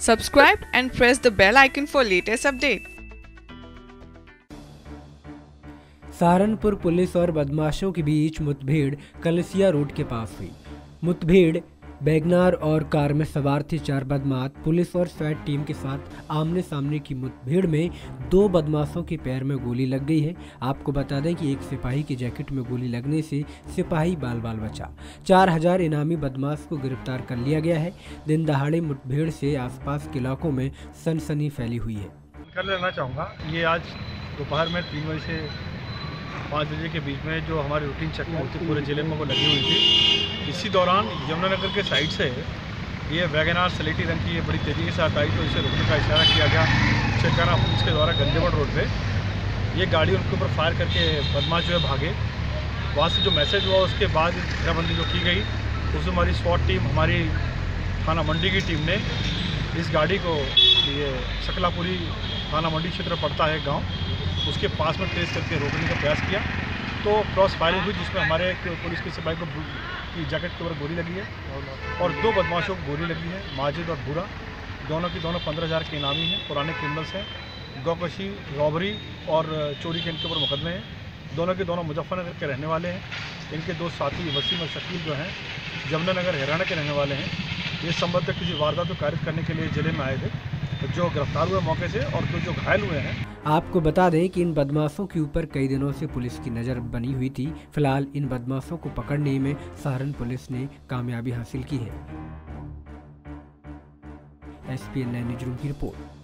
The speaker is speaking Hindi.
Subscribe and press the bell icon for latest update. Saharanpur police और बदमाशों के बीच मुठभेड़ कलसिया रोड के पास हुई मुठभेड़ बैगनार और कार में सवार थे चार बदमाश। पुलिस और स्वैट टीम के साथ आमने सामने की मुठभेड़ में दो बदमाशों के पैर में गोली लग गई है। आपको बता दें कि एक सिपाही की जैकेट में गोली लगने से सिपाही बाल बाल बचा। चार हज़ार इनामी बदमाश को गिरफ़्तार कर लिया गया है। दिन दहाड़े मुठभेड़ से आसपास के इलाकों में सनसनी फैली हुई है। कर लेना चाहूँगा। ये आज दोपहर में तीन बजे से पाँच बजे के बीच में जो हमारी रूटीन चेकिंग होती पूरे ज़िले में वो लगी हुई थी। इसी दौरान यमुनानगर के साइड से ये वैगनार सलेटी रंग की ये बड़ी तेज़ी के साथ आई तो इसे रोकने का इशारा किया गया। चेकाना पुलिस के द्वारा गंदेवड़ रोड पे ये गाड़ी उनके ऊपर फायर करके बदमाश जो है भागे। वहाँ से जो मैसेज हुआ, उसके बाद घेराबंदी जो की गई उसमें हमारी स्वाट टीम, हमारी थाना मंडी की टीम ने इस गाड़ी को ये सकलापुरी थाना मंडी क्षेत्र पड़ता है गाँव, उसके पास में ट्रेस करके रोकने का प्रयास किया। तो क्रॉस फायरिंग हुई जिसमें हमारे एक पुलिस के सिपाही को की जैकेट के ऊपर गोली लगी है और दो बदमाशों को गोली लगी है, माजिद और बुरा। दोनों की दोनों पंद्रह हज़ार के इनामी हैं, पुराने क्रिमिनल्स हैं। गौकशी, रॉबरी और चोरी के इनके ऊपर मुकदमे हैं। दोनों के दोनों मुजफ्फरनगर के रहने वाले हैं। इनके दो साथी वसीम और शकील जो हैं, जमुनानगर, हरियाणा के रहने वाले हैं। ये संबंध किसी वारदात को कारित करने के लिए ज़िले में आए थे। जो गिरफ़्तार हुए मौके से और कुछ जो घायल हुए हैं। आपको बता दें कि इन बदमाशों के ऊपर कई दिनों से पुलिस की नज़र बनी हुई थी। फ़िलहाल इन बदमाशों को पकड़ने में सहारन पुलिस ने कामयाबी हासिल की है। S P N newsroom की रिपोर्ट।